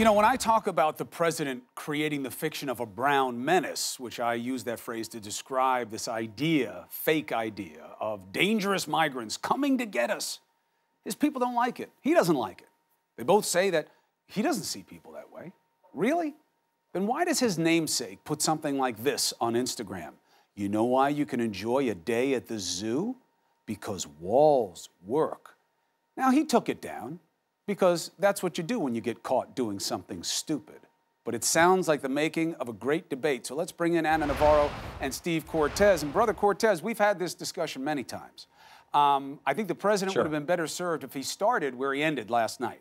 You know, when I talk about the president creating the fiction of a brown menace, which I use that phrase to describe this idea, fake idea, of dangerous migrants coming to get us, his people don't like it. He doesn't like it. They both say that he doesn't see people that way. Really? Then why does his namesake put something like this on Instagram? You know why you can enjoy a day at the zoo? Because walls work. Now, he took it down because that's what you do when you get caught doing something stupid. But it sounds like the making of a great debate. So let's bring in Ana Navarro and Steve Cortes. And Brother Cortes, we've had this discussion many times. Um, I think the president sure. would have been better served if he started where he ended last night.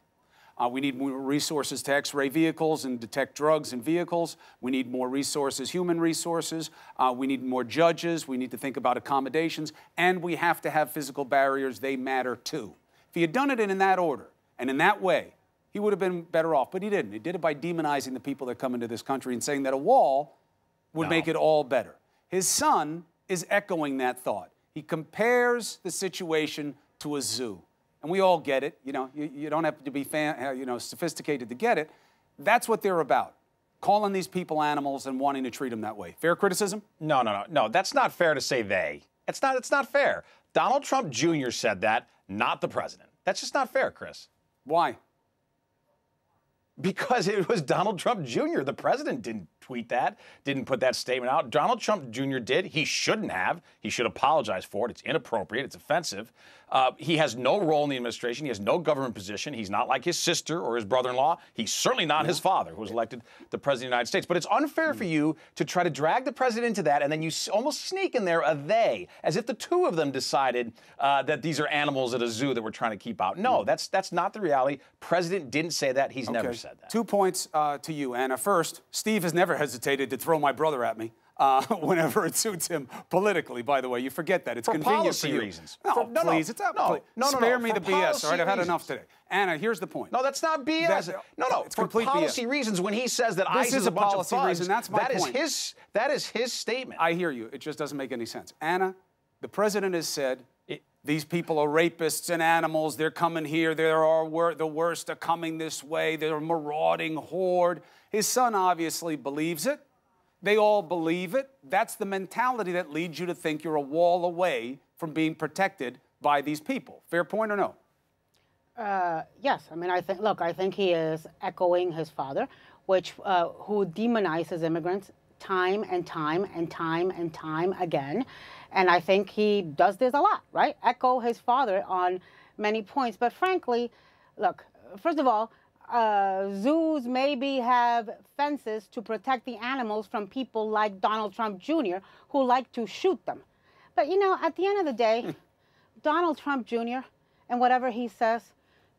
Uh, we need more resources to x ray vehicles and detect drugs in vehicles. We need more resources, human resources. Uh, we need more judges. We need to think about accommodations. And we have to have physical barriers. They matter too. If he had done it in that order, and in that way, he would have been better off. But he didn't. He did it by demonizing the people that come into this country and saying that a wall would no. make it all better. His son is echoing that thought. He compares the situation to a zoo. And we all get it. You know, you, you don't have to be fan, uh, you know, sophisticated to get it. That's what they're about. Calling these people animals and wanting to treat them that way. Fair criticism? No, no, no, no. That's not fair to say they. It's not. It's not fair. Donald Trump Jr. said that, not the president. That's just not fair, Chris. Why? Because it was Donald Trump Jr. The president didn't tweet that, didn't put that statement out. Donald Trump Jr. did. He shouldn't have. He should apologize for it. It's inappropriate. It's offensive. Uh, he has no role in the administration. He has no government position. He's not like his sister or his brother in law. He's certainly not his father, who was elected the president of the United States. But it's unfair mm. for you to try to drag the president into that, and then you almost sneak in there a they, as if the two of them decided uh, that these are animals at a zoo that we're trying to keep out. No, mm. that's, that's not the reality. President didn't say that. He's okay. never said that. Two points uh, to you, Ana. First, Steve has never hesitated to throw my brother at me uh, whenever it suits him politically. By the way, you forget that it's for convenient for you. reasons. No, for, no please, no, it's. No, please. no, no, Spare no, me the BS. All right, I've had enough today. Ana, here's the point. No, that's not BS. No, no, it's for complete policy BS. reasons. When he says that this ICE is a, bunch policy of reason. That's my that point. Is his, that is his statement. I hear you. It just doesn't make any sense. Ana, the president has said it, these people are rapists and animals. They're coming here. They are the worst are coming this way. They're a marauding horde. His son obviously believes it. They all believe it. That's the mentality that leads you to think you're a wall away from being protected by these people. Fair point or no? Uh, yes. I mean, I think, look, I think he is echoing his father, which, uh, who demonizes immigrants time and time and time and time again. And I think he does this a lot, right? Echo his father on many points. But frankly, look, first of all, uh, zoos maybe have fences to protect the animals from people like Donald Trump Jr., who like to shoot them. But you know, at the end of the day, hmm. Donald Trump Jr. and whatever he says,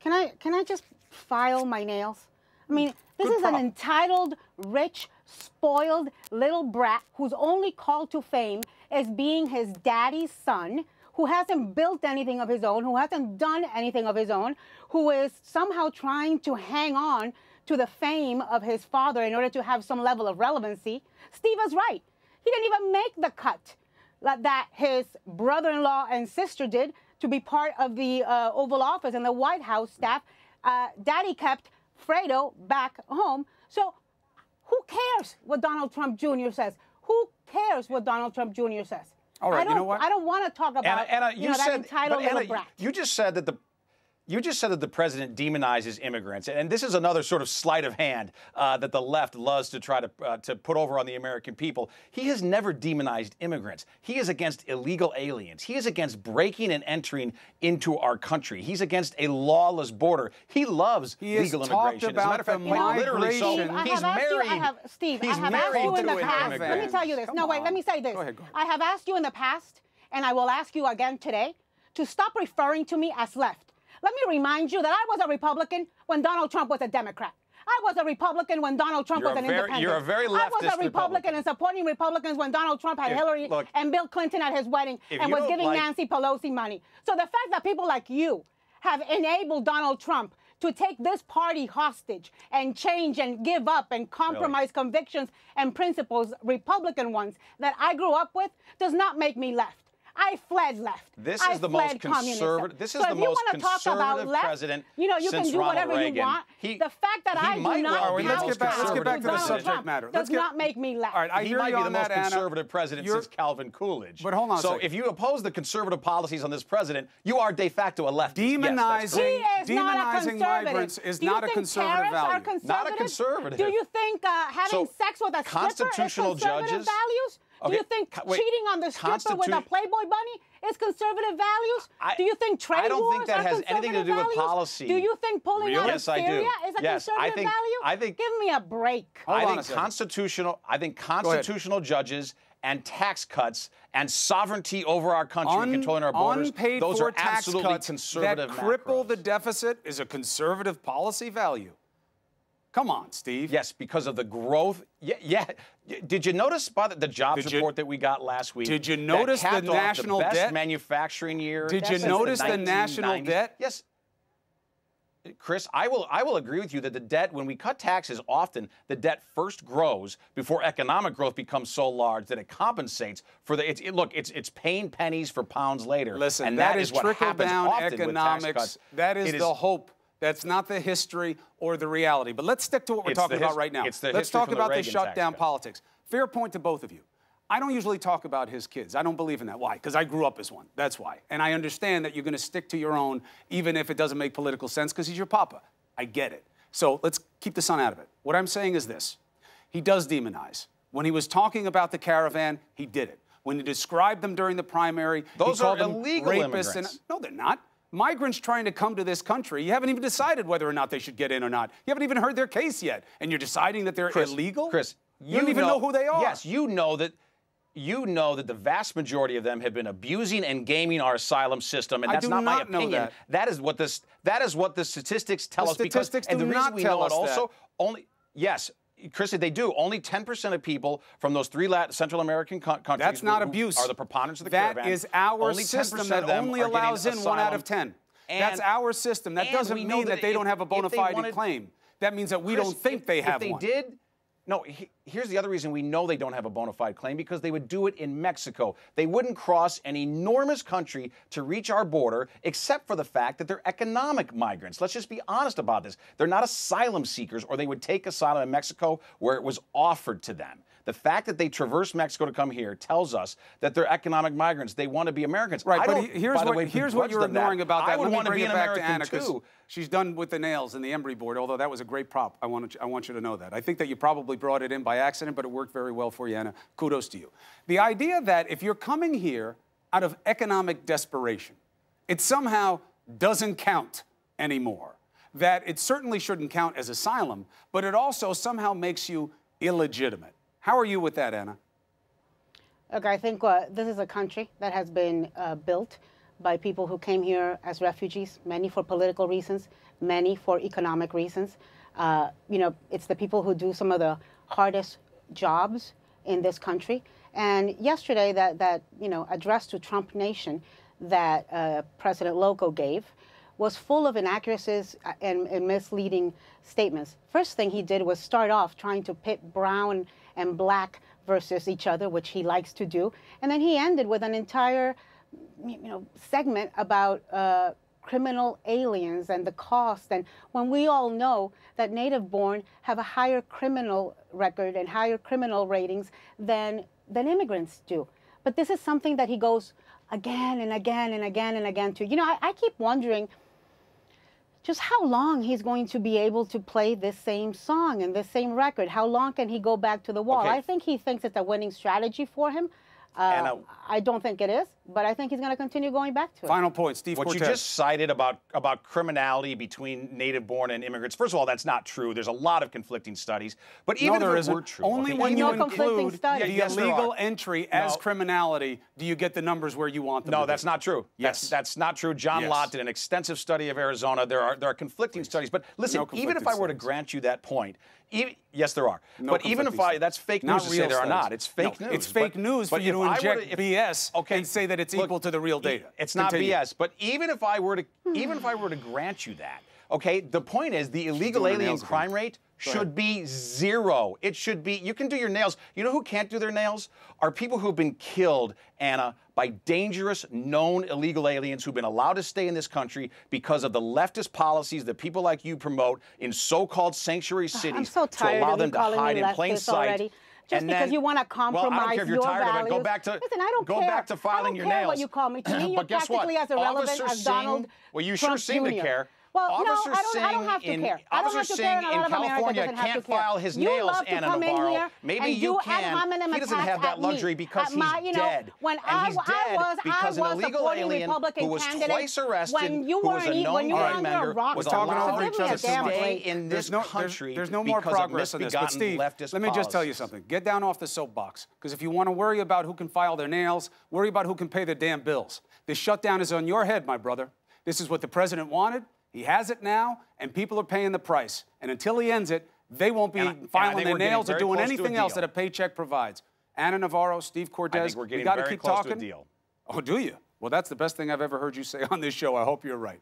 can I can I just file my nails? I mean, this Good is an entitled, rich, spoiled little brat who's only call to fame as being his daddy's son who hasn't built anything of his own, who hasn't done anything of his own, who is somehow trying to hang on to the fame of his father in order to have some level of relevancy. Steve is right. He didn't even make the cut that his brother-in-law and sister did to be part of the uh, Oval Office and the White House staff. Uh, Daddy kept Fredo back home. So who cares what Donald Trump Jr. says? Who cares what Donald Trump Jr. says? All right, you know what? I don't want to talk about Ana, Ana, you, you know, said, that entitled little brat. You just said that the you just said that the president demonizes immigrants, and this is another sort of sleight of hand uh, that the left loves to try to uh, to put over on the American people. He has never demonized immigrants. He is against illegal aliens. He is against breaking and entering into our country. He's against a lawless border. He loves he legal immigration. As a matter of fact, literally so. He's married. You, I have, Steve, he's I have asked you in the past. Let me tell you this. Come no, wait. On. Let me say this. Go ahead, go ahead. I have asked you in the past, and I will ask you again today, to stop referring to me as left. Let me remind you that I was a Republican when Donald Trump was a Democrat. I was a Republican when Donald Trump you're was an very, independent. You're a very leftist I was a Republican, Republican. and supporting Republicans when Donald Trump had if, Hillary look, and Bill Clinton at his wedding and was giving like... Nancy Pelosi money. So the fact that people like you have enabled Donald Trump to take this party hostage and change and give up and compromise really? convictions and principles, Republican ones, that I grew up with, does not make me left. I fled left. This I is the most fled communism. conservative- this is so the if you most wanna talk about conservative left, president You know, you since can do Ronald whatever Reagan. you want. He- the fact that I do not well be the count most down conservative with back to the Donald subject Trump matter. Does Let's get- not make me left. All right, I he hear might you be the on most that, Ana. conservative president You're- since Calvin Coolidge. But hold on a So second. if you oppose the conservative policies on this president, you are de facto a left. Demonizing- correct. He is not a Demonizing migrants is Do not a conservative value. Are conservative? Not a conservative. Do you think uh, having sex with a stripper is constitutional conservative judges- values? Do you think wait, cheating on the stripper with a Playboy bunny is conservative values? I- do you think trade I don't think wars that are has anything to conservative do with values? policy. Do you think pulling Really? out Yes, of I do. Syria is a Yes, I conservative think- value? I think- Give me a break. I think constitutional. I think constitutional judges and tax cuts and sovereignty over our country and Un- controlling our borders. unpaid those for are tax absolutely cuts conservative. that cripple macros. the deficit is a conservative policy value. Come on, Steve. Yes, because of the growth. Yeah, yeah. Did you notice by the, the jobs Did you- report that we got last week? Did you notice the national the debt? manufacturing year? Did you notice the national debt? Yes. Chris, I will I will agree with you that the debt, when we cut taxes, often the debt first grows before economic growth becomes so large that it compensates for the. It's, it, look, it's it's paying pennies for pounds later. Listen, and that that is what trickle happens down often with tax economics. cuts. That is It the hope. That's not the history or the reality. But let's stick to what we're It's talking about right now. let's talk from the about the shutdown politics. Fair point to both of you. I don't usually talk about his kids. I don't believe in that. Why? Because I grew up as one. That's why. And I understand that you're going to stick to your own, even if it doesn't make political sense, because he's your papa. I get it. So let's keep the sun out of it. What I'm saying is this he does demonize. When he was talking about the caravan, he did it. When he described them during the primary, Those he called are them illegal rapists. And, immigrants. no, they're not. Migrants trying to come to this country, you haven't even decided whether or not they should get in or not. You haven't even heard their case yet, and you're deciding that they're Chris, illegal. Chris, you, don't even know, who they are. Yes, you know that. You know that the vast majority of them have been abusing and gaming our asylum system, and that's not, my not know opinion. that. that is what this. That is what the statistics tell The us. because, statistics and do the reason not we tell know us it also that. only yes. Chrissy, they do. Only 10% of people from those three Latin, Central American co- countries That's not abuse. are the preponderance of the That caravan. is our Only system that only allows in one out of 10. And- That's our system. That doesn't mean that, that they if- don't have a bona fide wanted- claim. That means that we Chris, don't think if- they have if they one. did, no. he- here's the other reason we know they don't have a bona fide claim because they would do it in Mexico. They wouldn't cross an enormous country to reach our border, except for the fact that they're economic migrants. Let's just be honest about this. They're not asylum seekers, or they would take asylum in Mexico where it was offered to them. The fact that they traverse Mexico to come here tells us that they're economic migrants. They want to be Americans. Right, I but here's what way, here's what you're them that. ignoring about that. I would Let want to be an back to American Ana too. she's done with the nails and the emery board. Although that was a great prop, I want I want you to know that. I think that you probably brought it in by accident, but it worked very well for you, Ana. Kudos to you. The idea that if you're coming here out of economic desperation, it somehow doesn't count anymore. That it certainly shouldn't count as asylum, but it also somehow makes you illegitimate. How are you with that, Ana? Look, I think uh, this is a country that has been uh, built by people who came here as refugees, many for political reasons, many for economic reasons. Uh, you know, it's the people who do some of the hardest jobs in this country. And yesterday, that, that you know, address to Trump Nation that uh, President Loco gave was full of inaccuracies uh, and, and misleading statements. First thing he did was start off trying to pit brown and black versus each other, which he likes to do. And then he ended with an entire you know, segment about uh, criminal aliens and the cost. And when we all know that native born have a higher criminal record and higher criminal ratings than, than immigrants do. But this is something that he goes again and again and again and again to. You know, I, I keep wondering just how long he's going to be able to play this same song and this same record. How long can he go back to the wall? Okay. I think he thinks it's a winning strategy for him. Uh, Ana- I don't think it is, but I think he's going to continue going back to it. Final point, Steve What Cortes. you just cited about about criminality between native-born and immigrants. First of all, that's not true. There's a lot of conflicting studies. But even no, there if it isn't. true, Only okay, when you no include studies. the Yes, illegal are. entry as No. criminality do you get the numbers where you want them. No, to that's be. not true. Yes. That's, that's not true. John Yes. Lott did an extensive study of Arizona. There are there are conflicting studies. But listen, No even if I were to studies. grant you that point, even, yes, there are. No but even if I, that's fake Not news to say real there are not. It's fake No, news. It's fake But- news for but you to I were inject if- BS okay, and say that it's look, equal to the real data. It's not Continue. BS. But even if I were to even if I were to grant you that, okay, the point is the illegal alien crime rate should be zero. It should be. You can do your nails. You know who can't do their nails? Are people who've been killed, Ana, by dangerous, known illegal aliens who've been allowed to stay in this country because of the leftist policies that people like you promote in so-called sanctuary cities I'm so tired to allow of them to hide me in plain sight. already. Just and because then- you want to well, I compromise don't care if you're your tired values. of it. Go back to Listen, I don't go care. back to filing I don't your care nails. what you call me. To me, you're but guess what? practically as irrelevant Officer as Donald Singh, well, you sure Trump seem to care. Well, Officer no, I don't, I don't have to in, care. I don't Officer have to Singh care, and a in lot of America California doesn't have can't to care. file his you nails, love to Ana come in Navarro. here Maybe and you do can. ad He doesn't have that luxury because my, he's you know, dead. When And I, he's I dead was, because I an illegal supporting alien Republican who was candidates twice arrested, when you who was weren't a known when you were crime under a member, rock. was talking allowed over Give each me other to too damn much. stay in There's this no, there's- country there's, no more because of progress on this. But Steve, let me just tell you something. Get down off the soapbox. Because if you want to worry about who can file their nails, worry about who can pay their damn bills. This shutdown is on your head, my brother. This is what the president wanted. He has it now, and people are paying the price. And until he ends it, they won't be And I- and filing their nails or doing close to a anything else that a paycheck provides. Ana Navarro, Steve Cortes, we're getting we got to very keep close talking. to a deal. Oh, do you? Well, that's the best thing I've ever heard you say on this show. I hope you're right.